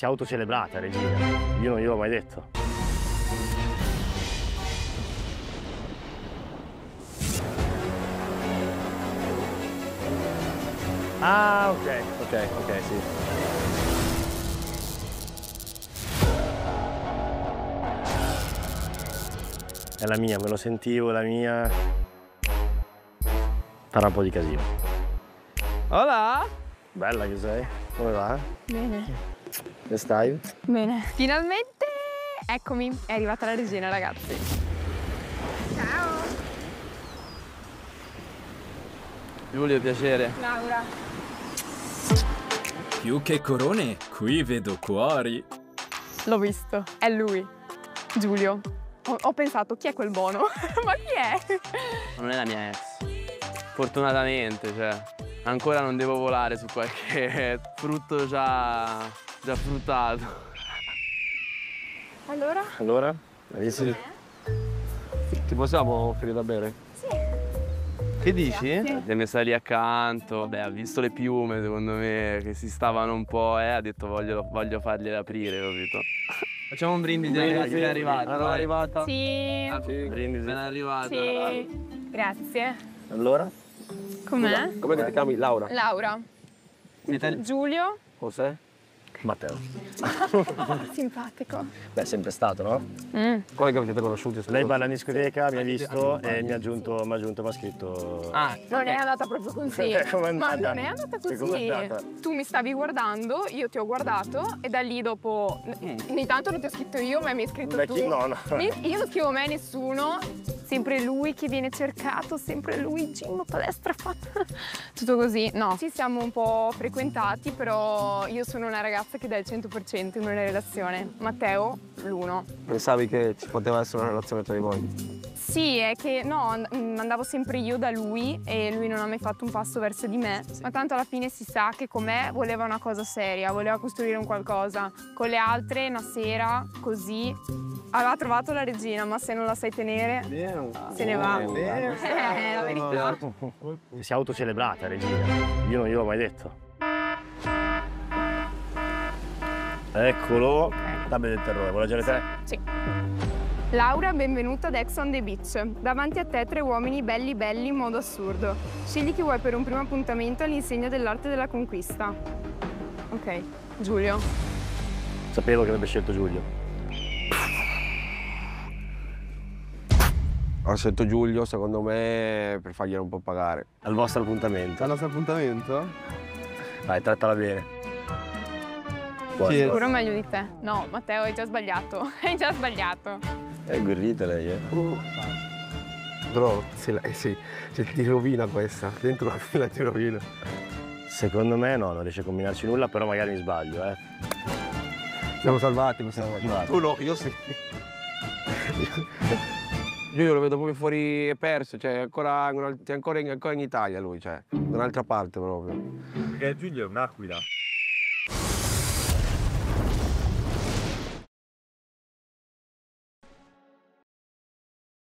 Si è autocelebrata regina. Io non gliel'ho mai detto. Ah, ok, ok, ok, sì. È la mia, me lo sentivo, è la mia. Farà un po' di casino. Hola! Bella che sei? Come va? Bene, Come stai? bene. Finalmente, eccomi, è arrivata la regina, ragazzi. Ciao. Giulio, piacere. Laura. Più che corone, qui vedo cuori. L'ho visto, è lui, Giulio. Ho, ho pensato, chi è quel buono? Ma chi è? Non è la mia ex. Fortunatamente, cioè, ancora non devo volare su qualche frutto già, già fruttato. Allora? Allora? Visto? Ti possiamo offrire da bere? Che dici? Sì. È messa lì accanto, beh, ha visto le piume, secondo me, che si stavano un po', e ha detto voglio, voglio fargliele aprire, capito? Facciamo un brindisi, è arrivata. Allora è arrivata? Sì. Brindisi. Ben arrivata. Sì. Grazie. Allora? Com'è? Come ti chiami? Laura? Laura. Giulio. José? Matteo. Simpatico. Beh, sempre stato, no? Mm. Come che vi siete conosciuti? Lei balla in discoteca, mi ha visto e mi ha aggiunto, mi ha aggiunto, mi ha scritto... Ah, Non è andata proprio così. Com'è Ma non è andata così. andata? Tu mi stavi guardando, io ti ho guardato e da lì dopo. Ogni tanto non ti ho scritto io, ma mi hai scritto Beh, tu. chi- no, no. Mi- Io non scrivo mai nessuno. Sempre lui che viene cercato, sempre lui, gym, palestra. Tutto così. No, ci siamo un po' frequentati, però io sono una ragazza che dà il 100% in una relazione. Matteo, l'uno. Pensavi che ci poteva essere una relazione tra di voi? Sì, è che no, mm, andavo sempre io da lui e lui non ha mai fatto un passo verso di me, ma tanto alla fine si sa che con me voleva una cosa seria, voleva costruire un qualcosa. Con le altre una sera, così, aveva trovato la regina, ma se non la sai tenere, se ne va. Eh, la verità. Si è autocelebrata regina. Io non gliel'ho mai detto. Eccolo. Dammi del terrore, vuoi leggere te? Sì. Laura, benvenuta ad Ex on the Beach. Davanti a te tre uomini belli belli in modo assurdo. Scegli chi vuoi per un primo appuntamento all'insegna dell'arte della conquista. Ok, Giulio. Sapevo che avrebbe scelto Giulio. Ho scelto Giulio, secondo me, per farglielo un po' pagare. Al vostro appuntamento. nostro appuntamento? Dai, trattala bene. Buono. Sicuro meglio di te. No, Matteo, hai già sbagliato. Hai già sbagliato. È agguerrita lei, eh. Bro, sì, eh, sì, cioè, ti rovina questa. Dentro la fila ti rovina. Secondo me no, non riesce a combinarci nulla, però magari mi sbaglio, eh. Siamo salvati, mi siamo salvati. Tu no, io sì. Giulio lo vedo proprio fuori e perso, cioè ancora, ancora, in, ancora in Italia lui, cioè, da un'altra parte proprio. Perché Giulio è un'aquila.